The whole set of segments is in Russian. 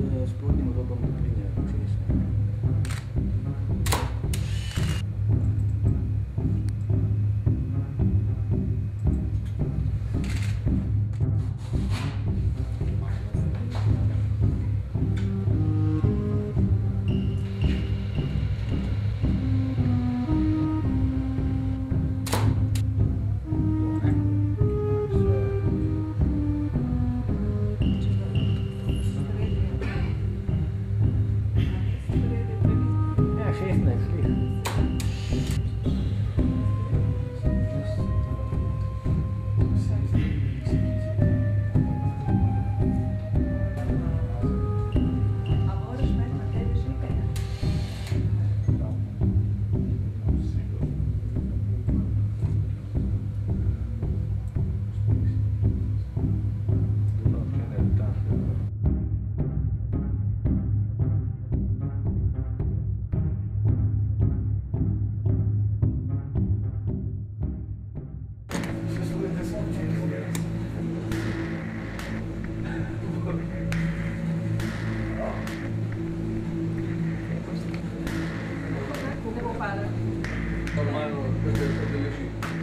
е, з проводним робимо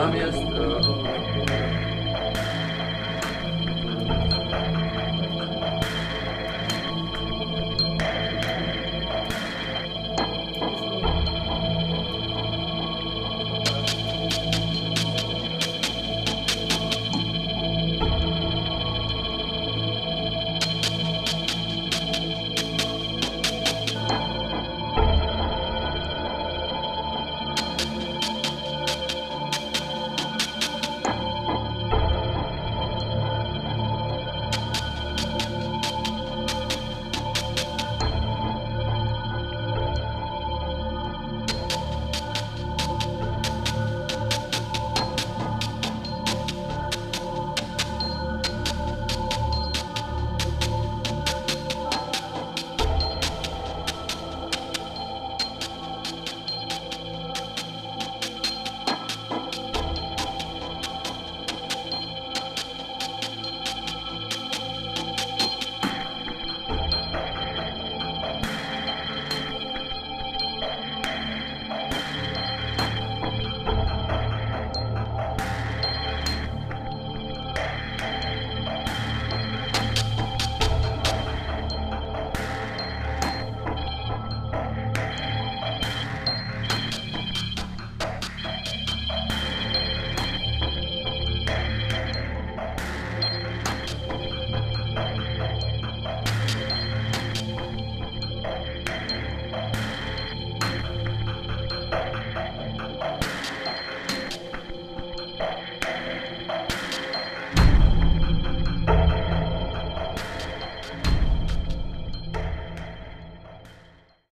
natomiast